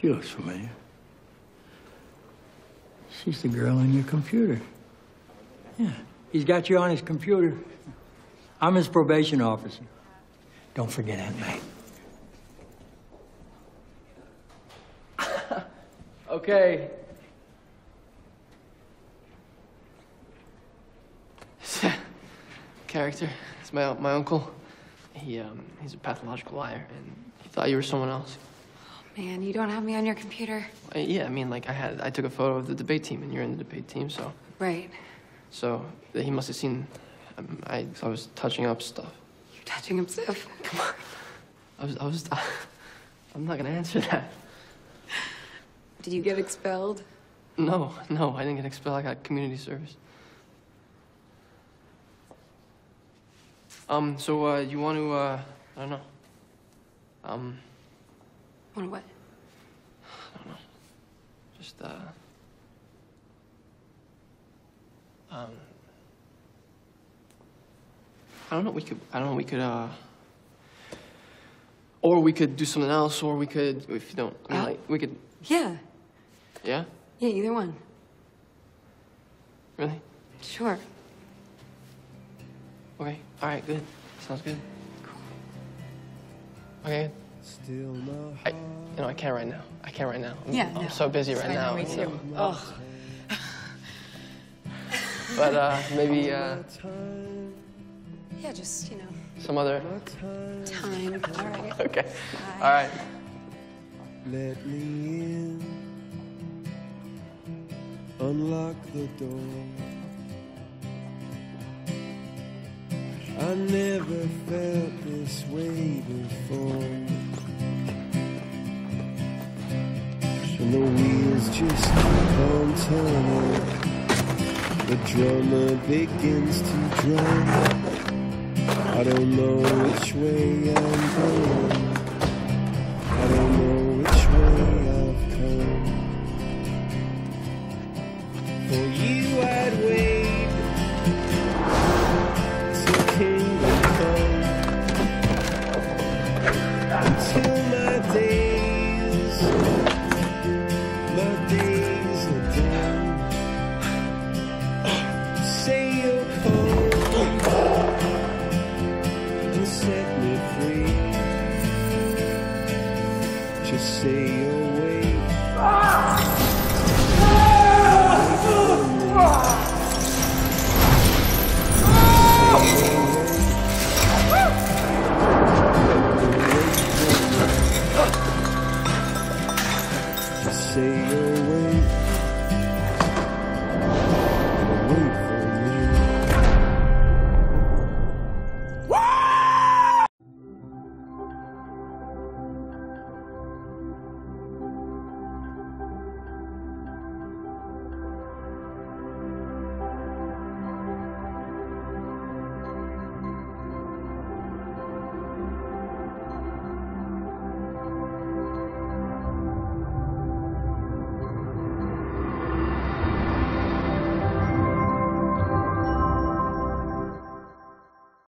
She looks familiar. She's the girl on your computer. Yeah, he's got you on his computer. I'm his probation officer. Don't forget Aunt May. Okay. Character. It's my my uncle. He um he's a pathological liar, and he thought you were someone else. Man, you don't have me on your computer. Uh, yeah, I mean, like I had I took a photo of the debate team, and you're in the debate team, so Right. so he must have seen. Um, I I was touching up stuff. You're touching up stuff. Come on. I was I was. I'm not gonna answer that. Did you get expelled? No, no, I didn't get expelled. I got community service. Um, so, uh, you want to, uh, I don't know. Um, Want what? I don't know. Just, uh, um, I don't know, we could, I don't know, we could, uh, or we could do something else, or we could, if you don't, I mean, Uh, like, we could, Yeah. yeah? Yeah, either one. Really? Sure. Okay, all right, good. Sounds good. Okay, Still my I, you know, I can't right now. I can't right now. I'm, Yeah, I'm no. so busy right I now. know, me you know. too. Ugh. But uh, maybe uh, Yeah, just, you know, some other. time. time. All right. Okay. All right. Let me in. Unlock the door. I never felt this way before. The wheels just keep on turning. The drummer begins to drum. I don't know which way I'm going. I don't know which way I've come. For you I'd wait till kingdom come. Until my days, Just say wait. Just say you'll